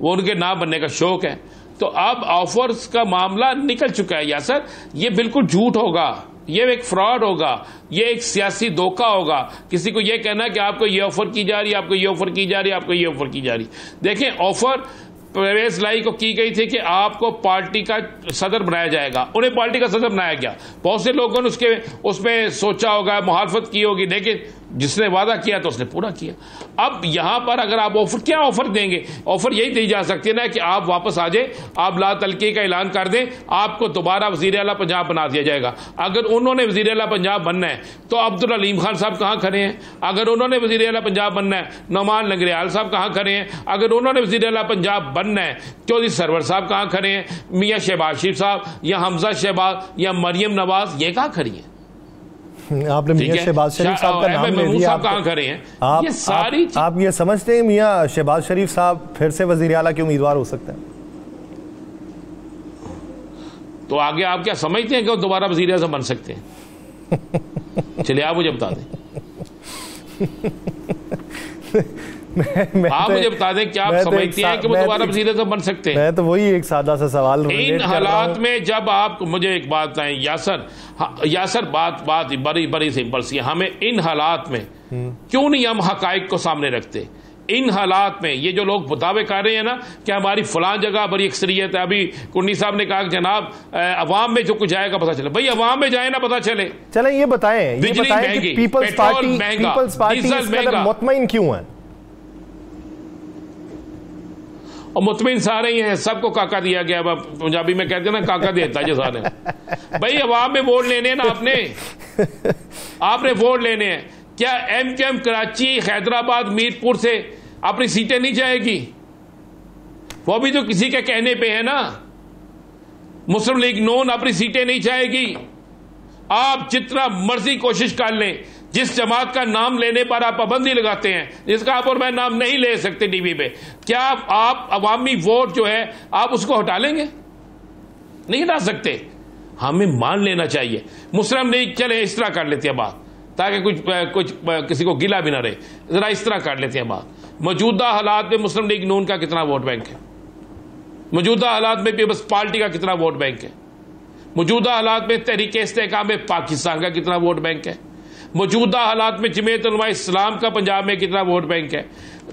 वो उनके ना बनने का शौक है। तो अब ऑफर्स का मामला निकल चुका है या सर ये बिल्कुल झूठ होगा। ये एक फ्रॉड होगा। ये एक सियासी धोखा होगा। किसी को ये कहना कि आपको ये ऑफ़र की जा रही है, आपको ये ऑफ़र की जा रही है, आपको ये ऑफ़र की जा रही देखें ऑफ़र प्रवेश लाई को की गई थी कि आपको पार्टी का सदर बनाया जाएगा। उन्हें पार्टी का सदर बनाया गया। बहुत से लोगों ने उसके, उसमें सोचा होगा, मुहालफत की होगी। लेकिन जिसने वादा किया तो उसने पूरा किया। अब यहाँ पर अगर आप ऑफ़र, क्या ऑफ़र देंगे? ऑफ़र यही दी जा सकती है ना कि आप वापस आ जाए, आप ला तलकी का ऐलान कर दें, आपको दोबारा वज़ीर अला पंजाब बना दिया जाएगा। अगर उन्होंने वज़ीर अला पंजाब बनना है तो अब्दुल अलीम खान साहब कहाँ खड़े हैं? अगर उन्होंने वज़ीर अला पंजाब बनना है, नौमान लंगरियाल साहब कहाँ खड़े हैं? अगर उन्होंने वज़ीर अला पंजाब बनना है चौधरी सरवर साहब कहाँ खड़े हैं? मियाँ शहबाज शरीफ साहब, या हमजा शहबाज, या मरियम नवाज़, ये कहाँ खड़ी है? आपने मियाँ शहबाज शरीफ साहब का नाम ले दिया आप कहाँ हैं? आप, ये सारी आप, आप ये समझते हैं मियाँ शहबाज शरीफ साहब फिर से वज़ीर आला के उम्मीदवार हो सकते हैं? तो आगे आप क्या समझते हैं कि वो दोबारा वज़ीर अजम बन सकते हैं? चलिए आप मुझे बता दें। मैं, आप तो, मुझे बता दें क्या आप तो समझते हैं कि वो दोबारा तो वज़ीर आज़म बन सकते हैं? मैं तो वही एक सादा सा सवाल इन हालात में जब आप मुझे एक बात बताएँ यासर यासर बात बात बड़ी बड़ी सिंपल सी हमें इन हालात में। क्यों नहीं हम हकाइक को सामने रखते? इन हालात में ये जो लोग दावे कर रहे हैं ना कि हमारी फलां जगह बड़ी अक्सरियत है। अभी कुन्नी साहब ने कहा कि जनाब अवाम में जो कुछ जाएगा पता चले। भाई अवाम में जाए ना पता चले। चले ये बताएँ ये बताएँ कि पीपल्स पार्टी पीपल्स पार्टी मुतमिन क्यों है? और मुतमिन सारे ही हैं सबको काका दिया गया। अब पंजाबी में कहते हैं ना काका देता जो सारे। भाई अवाम में वोट लेने ना आपने? आपने वोट लेने हैं। क्या एम के एम कराची हैदराबाद मीरपुर से अपनी सीटें नहीं जाएगी? वो भी तो किसी के कहने पे है ना। मुस्लिम लीग नोन अपनी सीटें नहीं चाहेगी आप जितना मर्ज़ी कोशिश कर लें। जिस जमात का नाम लेने पर आप पाबंदी लगाते हैं, जिसका आप और मैं नाम नहीं ले सकते टीवी पे, क्या आप अवामी वोट जो है, आप उसको हटा लेंगे? नहीं हटा सकते। हमें मान लेना चाहिए। मुस्लिम लीग, चले, इस तरह कर लेते हैं बात, ताकि कुछ कुछ, किसी को गिला भी ना रहे। जरा इस तरह कर लेते हैं बात। मौजूदा हालात में मुस्लिम लीग नून का कितना वोट बैंक है? मौजूदा हालात में पीपल्स पार्टी का कितना वोट बैंक है? मौजूदा हालात में तहरीक इस्तेकाम पाकिस्तान का कितना वोट बैंक है? मौजूदा हालात में जमीयत इस्लाम का पंजाब में कितना वोट बैंक है?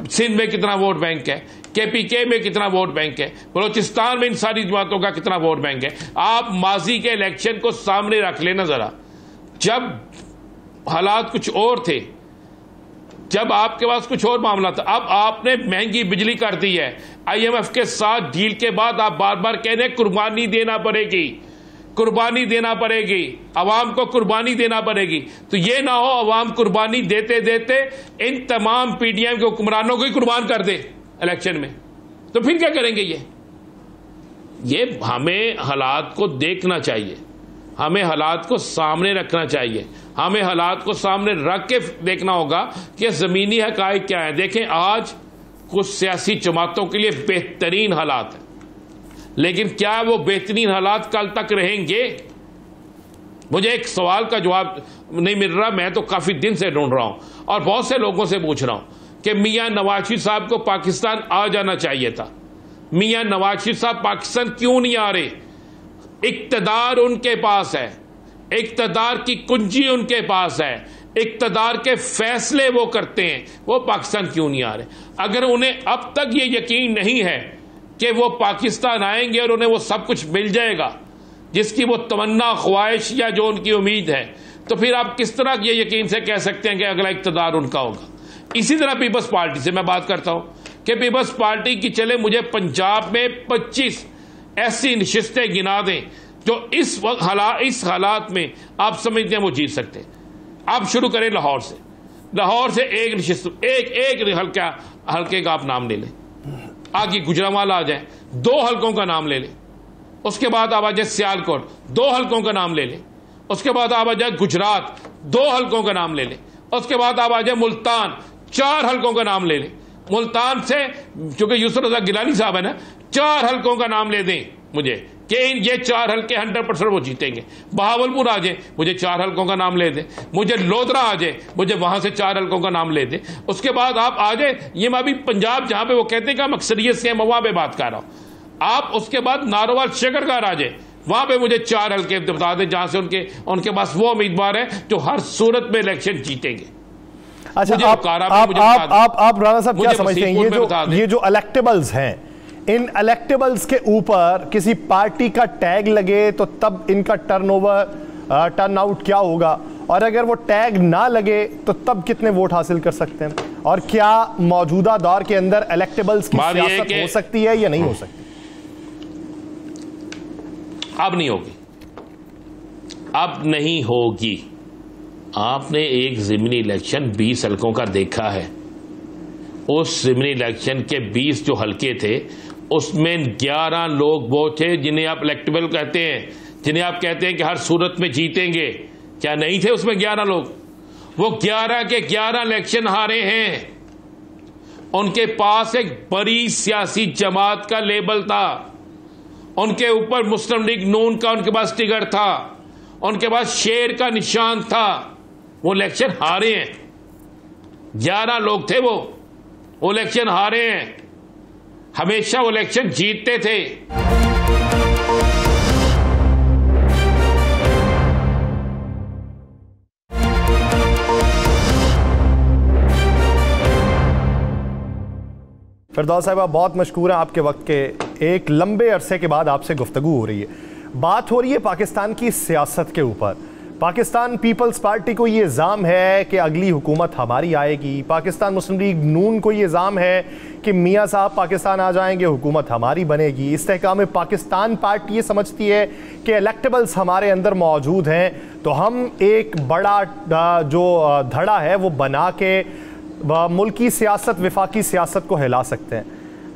सिंध में कितना वोट बैंक है? के पी के में कितना वोट बैंक है? बलोचिस्तान में इन सारी जमातों का कितना वोट बैंक है? आप माजी के इलेक्शन को सामने रख लेना जरा। जब हालात कुछ और थे, जब आपके पास कुछ और मामला था, अब आपने महँगी बिजली कर दी है। आईएमएफ के साथ डील के बाद आप बार बार कह रहे कुर्बानी देना पड़ेगी। कुर्बानी देना पड़ेगी। अवाम को कुर्बानी देना पड़ेगी। तो ये ना हो, अवाम कुर्बानी देते देते इन तमाम पीडीएम के हुक्मरानों को ही कुर्बान कर दे इलेक्शन में। तो फिर क्या करेंगे ये? ये हमें हालात को देखना चाहिए। हमें हालात को सामने रखना चाहिए। हमें हालात को सामने रख के देखना होगा कि जमीनी हक क्या है। देखें, आज कुछ सियासी जमातों के लिए बेहतरीन हालात है। लेकिन क्या वो बेहतरीन हालात कल तक रहेंगे? मुझे एक सवाल का जवाब नहीं मिल रहा, मैं तो काफ़ी दिन से ढूंढ रहा हूँ और बहुत से लोगों से पूछ रहा हूँ कि मियाँ नवाज़ साहब को पाकिस्तान आ जाना चाहिए था। मियाँ नवाज़ साहब पाकिस्तान क्यों नहीं आ रहे? इकतदार उनके पास है। इकतदार की कुंजी उनके पास है। इकतदार के फैसले वो करते हैं, वो पाकिस्तान क्यों नहीं आ रहे? अगर उन्हें अब तक ये यकीन नहीं है कि वो पाकिस्तान आएँगे और उन्हें वो सब कुछ मिल जाएगा, जिसकी वो तमन्ना, ख्वाहिश या जो उनकी उम्मीद है। तो फिर आप किस तरह ये यकीन से कह सकते हैं कि अगला इकतदार उनका होगा? इसी तरह पीपल्स पार्टी से मैं बात करता हूँ कि पीपल्स पार्टी की चले मुझे पंजाब में 25 ऐसी नशस्तें गिना दें, जो इस वक्त हाला, इस हालात में आप समझते हैं वो जीत सकते हैं। आप शुरू करें लाहौर से। लाहौर से एक नशस्त, एक एक हल्का, हल्के का आप नाम ले लें। आगे गुजरावाला आ जाए, दो हलकों का नाम ले लें। उसके बाद आप आ जाए सियालकोट, दो हलकों का नाम ले ले। उसके बाद आप आ जाए गुजरात, दो हलकों का नाम ले ले। उसके बाद आप आ जाए मुल्तान, चार हलकों का नाम ले ले। मुल्तान से, चूँकि यूसुफ रजा गिलानी साहब है ना, चार हलकों का नाम ले दें मुझे। कि ये चार हल्के हंड्रेड परसेंट वो जीतेंगे। बहावलपुर आ जाए मुझे चार हल्कों का नाम ले दे। मुझे लोधरा आ जाए मुझे वहाँ से चार हल्कों का नाम ले दे। उसके बाद आप आ जाए ये मैं अभी पंजाब जहाँ पे वो कहते हैं कि हम अक्सरियत से वहाँ पे बात कर रहा हूँ। आप उसके बाद नारोवाल शकरगार आ जाए वहाँ पे मुझे चार हल्के बता दें जहाँ से उनके उनके पास वो उम्मीदवार है जो हर सूरत में इलेक्शन जीतेंगे। अच्छा आप आप, आप, आप, आप राणा साहब क्या समझते हैं? ये जो ये जो इलेक्टेबल्स हैं इन इलेक्टेबल्स के ऊपर किसी पार्टी का टैग लगे तो तब इनका टर्नओवर टर्न आउट क्या होगा? और अगर वो टैग ना लगे तो तब कितने वोट हासिल कर सकते हैं? और क्या मौजूदा दौर के अंदर इलेक्टेबल्स की सियासत हो सकती है या नहीं हो सकती? अब नहीं होगी। अब नहीं होगी। आपने एक जिमनी इलेक्शन 20 हलकों का देखा है। उस जिमनी इलेक्शन के 20 जो हलके थे उसमें 11 लोग वो थे जिन्हें आप इलेक्टेबल कहते हैं, जिन्हें आप कहते हैं कि हर सूरत में जीतेंगे। क्या नहीं थे उसमें 11 लोग? वो 11 के 11 इलेक्शन हारे हैं। उनके पास एक बड़ी सियासी जमात का लेबल था। उनके ऊपर मुस्लिम लीग नून का, उनके पास टिकट था। उनके पास शेर का निशान था। वो इलेक्शन हारे हैं। ग्यारह लोग थे वो। वो इलेक्शन हारे हैं। हमेशा वो इलेक्शन जीतते थे। फिरदौल साहब, आप बहुत मशहूर हैं आपके वक्त के एक लंबे अरसे के बाद आपसे गुफ्तगु हो रही है। बात हो रही है पाकिस्तान की सियासत के ऊपर। पाकिस्तान पीपल्स पार्टी को ये इल्ज़ाम है कि अगली हुकूमत हमारी आएगी। पाकिस्तान मुस्लिम लीग नून को ये इल्ज़ाम है कि मियाँ साहब पाकिस्तान आ जाएँगे, हुकूमत हमारी बनेगी। इस्तेकाम पाकिस्तान पार्टी ये समझती है कि इलेक्टेबल्स हमारे अंदर मौजूद हैं। तो हम एक बड़ा जो धड़ा है, वो बना के मुल्की सियासत, विफाकी सियासत को हिला सकते हैं।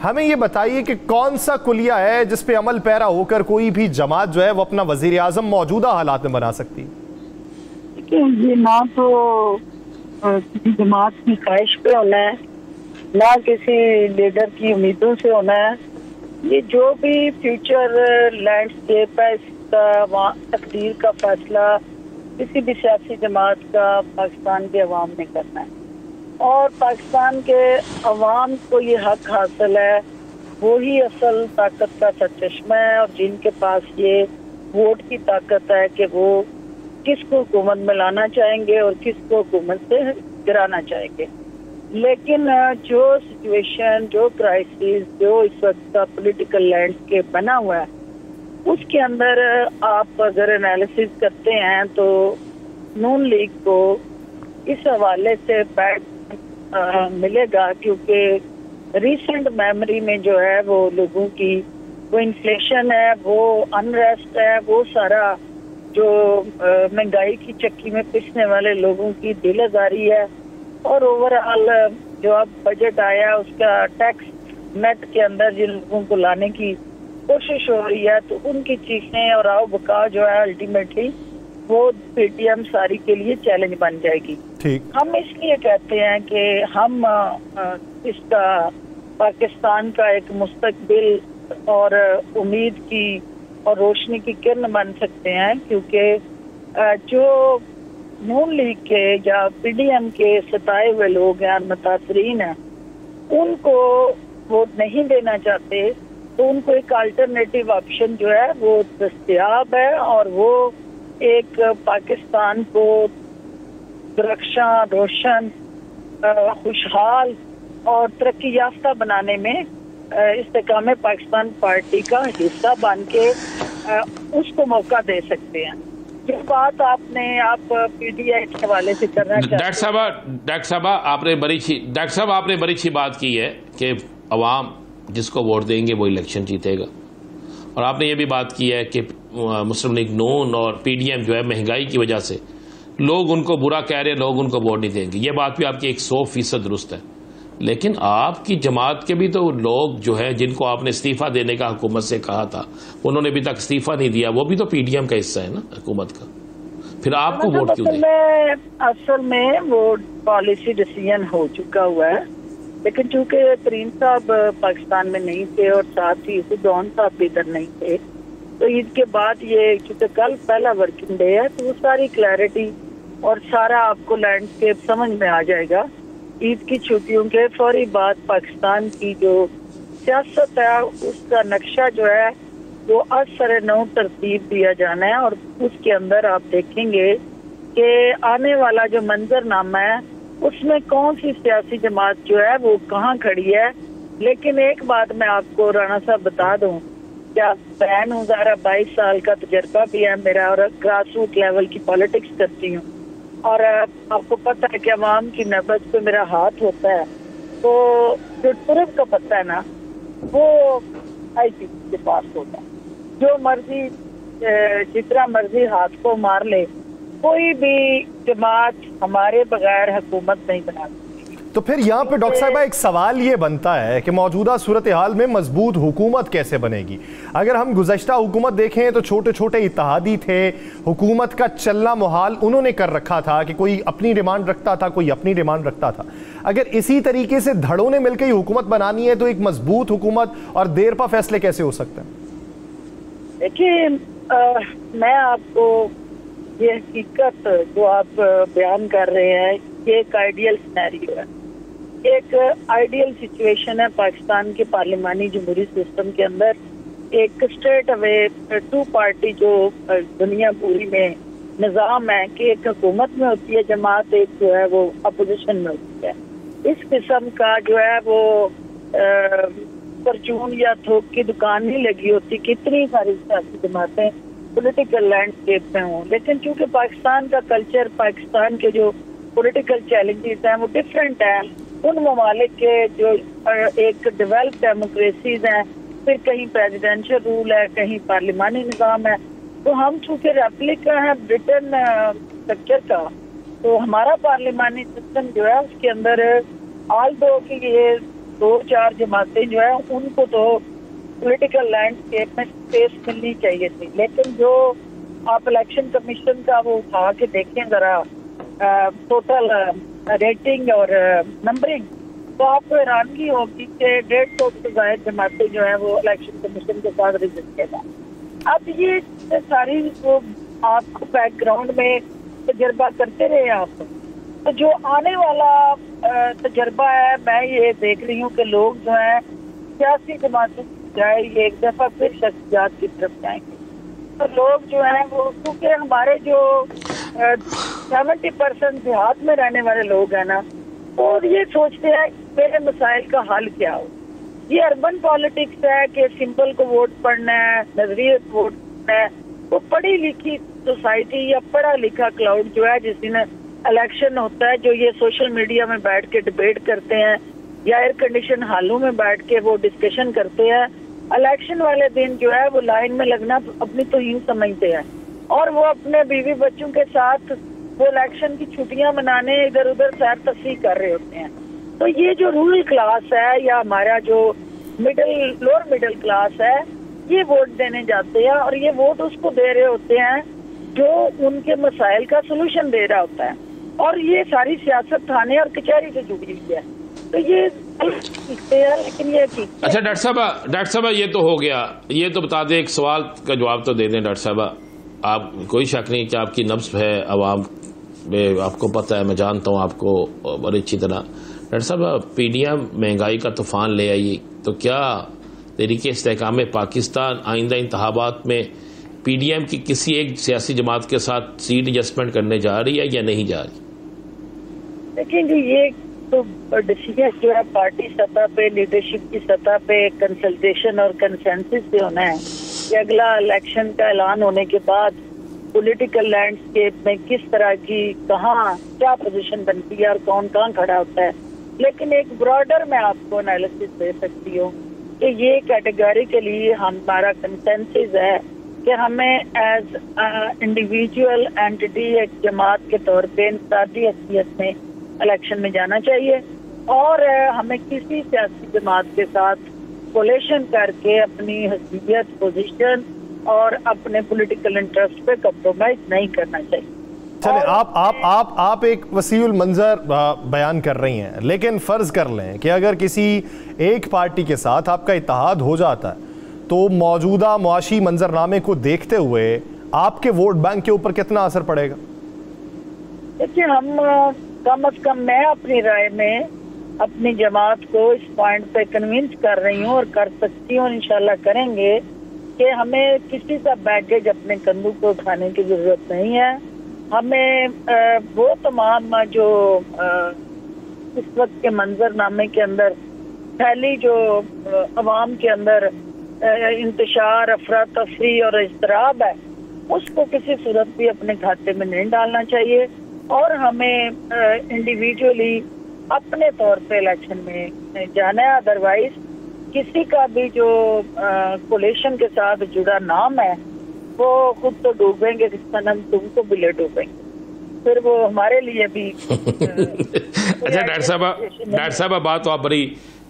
हमें ये बताइए कि कौन सा कुलिया है जिस पे अमल पैरा होकर कोई भी जमात जो है वो अपना वज़ीर आज़म मौजूदा हालात में बना सकती? है ये ना तो किसी जमात की ख्वाहिश पे होना है, ना किसी लीडर की उम्मीदों से होना है। ये जो भी फ्यूचर लैंडस्केप है, इसका तकदीर का फैसला किसी भी सियासी जमात का पाकिस्तान के अवाम ने करना है। और पाकिस्तान के अवाम को ये हक हासिल है, वो ही असल ताकत का सचश्मा है, और जिनके पास ये वोट की ताकत है कि वो किसको हुकूमत में लाना चाहेंगे और किसको हुकूमत से गिराना चाहेंगे। लेकिन जो सिचुएशन जो क्राइसिस जो इस वक्त का पोलिटिकल लैंडस्केप बना हुआ है, उसके अंदर आप अगर एनालिसिस करते हैं तो नून लीग को इस हवाले से बैड मिलेगा क्योंकि रिसेंट मेमोरी में जो है वो लोगों की, वो इन्फ्लेशन है, वो अनरेस्ट है, वो सारा जो महँगाई की चक्की में पिसने वाले लोगों की दिल आजारी है और ओवरऑल जो अब बजट आया उसका टैक्स नेट के अंदर जिन लोगों को लाने की कोशिश हो रही है तो उनकी चीखें और आओ बकाव जो है अल्टीमेटली वो पेटीएम सारी के लिए चैलेंज बन जाएगी। ठीक। हम इसलिए कहते हैं कि हम इसका पाकिस्तान का एक मुस्तकबिल और उम्मीद की और रोशनी की किरण बन सकते हैं, क्योंकि जो नून लीग के या पीडीएम के सताए हुए लोग हैं मुतासरीन हैं, उनको वोट नहीं देना चाहते तो उनको एक अल्टरनेटिव ऑप्शन जो है, वो दस्तियाब है, और वो एक पाकिस्तान को सुरक्षा, रोशन खुशहाल और तरक्की याफ्ता बनाने में इस्तेकाम पाकिस्तान पार्टी का हिस्सा बन के उसको मौका दे सकते हैं। बात आपने आप पीडीआई के हवाले से करना डॉक्टर साहब डॉक्टर साहब आपने बड़ी डॉक्टर साहब आपने बड़ी अच्छी बात की है कि अवाम जिसको वोट देंगे वो इलेक्शन जीतेगा। और आपने ये भी बात की है कि मुस्लिम लीग नून और पीडीएम जो है महँगाई की वजह से लोग उनको बुरा कह रहे हैं लोग उनको वोट नहीं देंगे। ये बात भी आपकी एक सौ फ़ीसद दुरुस्त है। लेकिन आपकी जमात के भी तो लोग जो है जिनको आपने इस्तीफा देने का हुकूमत से कहा था उन्होंने अभी तक इस्तीफा नहीं दिया। वो भी तो पीडीएम का हिस्सा है ना हुकूमत का। फिर आपको वोट क्यों दें? असल में वो पॉलिसी डिसीज़न हो चुका हुआ है। लेकिन चूँकि तरीन साहब पाकिस्तान में नहीं थे और साथ ही डॉन साहब भी इधर नहीं थे तो ईद के बाद ये चूँकि कल पहला वर्किंग डे है तो वो सारी क्लैरिटी और सारा आपको लैंडस्केप समझ में आ जाएगा। ईद की छुट्टियों के फौरी बाद पाकिस्तान की जो सियासत है, उसका नक्शा जो है, वो असर नौ तरतीब दिया जाना है और उसके अंदर आप देखेंगे कि आने वाला जो मंजरनामा है, उसमें कौन सी सियासी जमात जो है, वो कहाँ खड़ी है? लेकिन एक बात मैं आपको राणा साहब बता दूँ, क्या बहन हूँ, जरा बाईस साल का तजर्बा भी है मेरा और ग्रास रूट लेवल की पॉलिटिक्स करती हूँ। और आपको पता है कि अवाम की नबज पे मेरा हाथ होता है। तो जो तुरंत का पता है ना, वो आई के पास होता है। जो मर्ज़ी जितना मर्ज़ी हाथ को मार ले, कोई भी जमात हमारे बगैर हुकूमत नहीं बना सकती। तो फिर यहाँ पे डॉक्टर साहब, एक सवाल ये बनता है कि मौजूदा सूरत हाल में मज़बूत हुकूमत कैसे बनेगी? अगर हम गुजशत हुकूमत देखें तो छोटे छोटे इतिहादी थे, हुकूमत का चलना मुहाल उन्होंने कर रखा था कि कोई अपनी डिमांड रखता था, कोई अपनी डिमांड रखता था। अगर इसी तरीके से धड़ों ने मिलकर ही हुकूमत बनानी है तो एक मज़बूत हुकूमत और देर पा फैसले कैसे हो सकते हैं? देखिए मैं आपको ये हकीकत जो आप बयान कर रहे हैं, ये एक आइडियल सिनेरियो है। एक आइडियल सिचुएशन है पाकिस्तान के पार्लिमानी जमहूरी सिस्टम के अंदर। एक स्ट्रेट अवे टू पार्टी जो दुनिया पूरी में निज़ाम है कि एक हुकूमत में होती है, जमात एक जो है वो अपोजिशन में होती है। इस किस्म का जो है वो परचून या थोक की दुकान नहीं लगी होती, कितनी सारी सियासी जमातें पोलिटिकल लैंडस्केप में हों। लेकिन चूँकि पाकिस्तान का कल्चर पाकिस्तान के जो पोलिटिकल चैलेंजेस हैं, वो डिफरेंट है उन ममालिक के जो एक डेवलप डेमोक्रेसीज हैं, फिर कहीं प्रेसिडेंशियल रूल है, कहीं पार्लिमानी निज़ाम है तो हम चूँकि रेप्लिका है ब्रिटेन स्ट्रक्चर का तो हमारा पार्लिमानी सिस्टम जो है, उसके अंदर आल दो की ये दो, चार जमातें जो है, उनको तो पॉलिटिकल लैंडस्केप में स्पेस मिलनी चाहिए थी। लेकिन जो आप इलेक्शन कमीशन का वो उठा के देखें जरा टोटल रेटिंग और नंबरिंग तो आपको हैरानगी होगी कि डेढ़ सौ से जायद जमाते जो है वो इलेक्शन कमीशन के साथ रजिस्टर है अब ये सारी जो आपको बैकग्राउंड में तजर्बा करते रहे आप। तो जो आने वाला तजर्बा है, मैं ये देख रही हूँ कि लोग जो है, सियासी जमातों जाए, ये एक दफ़ा फिर शख्सियात की तरफ़ जाएँगे। तो लोग जो है वो, क्योंकि हमारे जो सेवेंटी परसेंट देहात में रहने वाले लोग हैं ना, और ये सोचते हैं, मेरे मसाइल का हल क्या हो? ये अर्बन पॉलिटिक्स है कि सिंपल को वोट पढ़ना है नज़रिए वोट पढ़ना है। वो पढ़ी लिखी सोसाइटी या पढ़ा लिखा क्लाउड जो है, जिस दिन इलेक्शन होता है, जो ये सोशल मीडिया में बैठ के डिबेट करते हैं, या एयर कंडीशन हालों में बैठ के वो डिस्कशन करते हैं इलेक्शन वाले दिन जो है, वो लाइन में लगना अपनी तो यूँ समझते हैं। और वो अपने बीवी बच्चों के साथ वो इलेक्शन की छुट्टियाँ मनाने इधर उधर सैर तफरी कर रहे होते हैं। तो ये जो रूरल क्लास है या हमारा जो मिडिल लोअर मिडिल क्लास है, ये वोट देने जाते हैं और ये वोट उसको दे रहे होते हैं जो उनके मसाइल का सोल्यूशन दे रहा होता है। और ये सारी सियासत थाने और कचहरी से जुड़ी हुई है। तो ये लेकिन ये अच्छा डॉक्टर साहब डॉक्टर साहब, ये तो हो गया। ये तो बता दें, एक सवाल का जवाब तो दे दें, डॉक्टर साहब। आप, कोई शक नहीं कि आपकी नब्स है, आवाम में, आपको पता है, मैं जानता हूँ आपको बड़ी अच्छी तरह। डॉक्टर साहब पीडीएम महँगाई का तूफ़ान ले आई तो क्या तरीके इसकाम पाकिस्तान आइंदा इंतबात में पीडीएम की किसी एक सियासी जमात के साथ सीट एडजस्टमेंट करने जा रही है या नहीं जा रही? देखिए ये तो डिसीज़न जो है, पार्टी सतह पे, लीडरशिप की सतह पे कंसल्टेशन और कंसेंसस होना है कि अगला इलेक्शन का ऐलान होने के बाद पॉलिटिकल लैंडस्केप में किस तरह की, कहाँ, क्या पोजीशन बनती है और कौन कहाँ खड़ा होता है। लेकिन एक ब्रॉडर में आपको एनालिसिस दे सकती हूँ कि ये कैटेगरिकली हमारा कंसेंसस है कि हमें एज इंडिविजुअल एंटिटी एक जमात के तौर पे इंसादी हैसियत में इलेक्शन में जाना चाहिए और हमें किसी सियासी जमात के साथ कोलेशन करके अपनी हसीियत पोजीशन और अपने पॉलिटिकल इंटरेस्ट पे कम्प्रोमाइज नहीं करना चाहिए। चले आप आप आप आप एक वसीउल मंजर बयान कर रही हैं लेकिन फ़र्ज़ कर लें कि अगर किसी एक पार्टी के साथ आपका इतिहाद हो जाता है तो मौजूदा मुआशी मंजरनामे को देखते हुए आपके वोट बैंक के ऊपर कितना असर पड़ेगा? देखिए हम कम अज कम मैं अपनी राय में अपनी जमात को इस पॉइंट पे कन्विंस कर रही हूँ और कर सकती हूँ इंशाल्लाह करेंगे। कि हमें किसी का बैगेज अपने कंधों को उठाने की ज़रूरत नहीं है। हमें वो तमाम जो इस वक्त के मंजरनामे के अंदर, पहली जो अवाम के अंदर इंतशार अफरा तफरी और इसतराब है, उसको किसी सूरत भी अपने खाते में नहीं डालना चाहिए और हमें इंडिविजुअली अपने तौर पे इलेक्शन में जाना है। अदरवाइज़ किसी का भी जो कोलेशन के साथ जुड़ा नाम है वो खुद तो डूबेंगे किसका नाम तुमको भी ले डूबेंगे। फिर वो हमारे लिए भी अच्छा डॉक्टर साहब डॉक्टर साहब बात तो आप बड़ी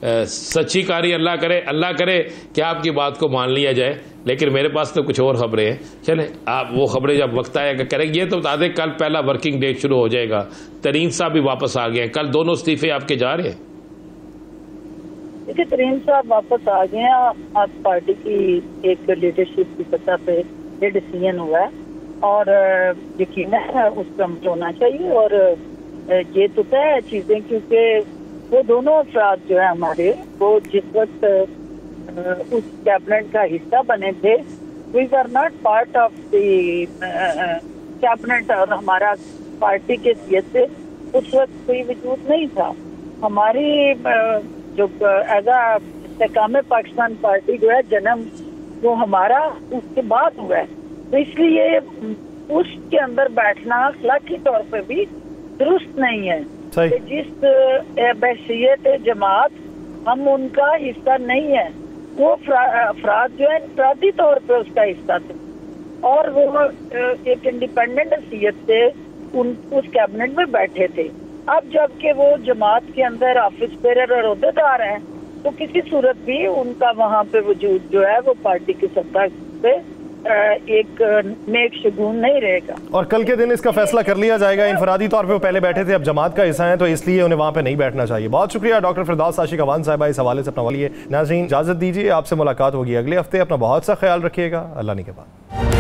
सच्ची कारी अल्लाह करे अल्लाह करे कि आपकी बात को मान लिया जाए लेकिन मेरे पास तो कुछ और खबरें हैं। चले आप वो खबरें जब वक्त आएगा करेंगे ये तो बता दें कल पहला वर्किंग डे शुरू हो जाएगा। तरीन साहब भी वापस आ गए कल दोनों इस्तीफे आपके जा रहे हैं? देखिए तरीन साहब वापस आ गए हैं, आप पार्टी की एक लीडरशिप की सतह पे ये डिसीज़न हुआ है। और यकीन है उस पर अमल होना चाहिए और, ये तो तय है चीज़ें क्योंकि वो दोनों अफराद जो है हमारे, वो जिस वक्त उस कैबिनेट का हिस्सा बने थे we are not part of the cabinet और हमारा पार्टी के से उस वक्त कोई वजूद नहीं था। हमारी जो एज अकाम पाकिस्तान पार्टी जो है जन्म वो हमारा उसके बाद हुआ है। तो इसलिए उसके अंदर बैठना अखलाकी तौर पर भी दुरुस्त नहीं है। जिस बहसीत जमात हम उनका हिस्सा नहीं है। वो अफराद जो है इंफरादी तौर पर उसका हिस्सा थे। और वो एक इंडिपेंडेंट हैसियत से उन उस कैबिनेट में बैठे थे। अब जबकि वो जमात के अंदर ऑफ़िस बेरर और अहदेदार हैं तो किसी सूरत भी उनका वहाँ पे वजूद जो है, वो पार्टी की सत्ता पे एक नेक शगुन नहीं रहेगा। और कल के दिन इसका फैसला कर लिया जाएगा। इनफरादी तौर पे वो पहले बैठे थे, अब जमात का हिस्सा है तो इसलिए उन्हें वहाँ पे नहीं बैठना चाहिए। बहुत शुक्रिया डॉक्टर फिरदास आशिक अवान साहबा इस हवाले से अपना वाली नाजीन इजाज़त दीजिए, आपसे मुलाकात होगी अगले हफ़्ते। अपना बहुत सा ख्याल रखिएगा। अल्लाह ने के बाद।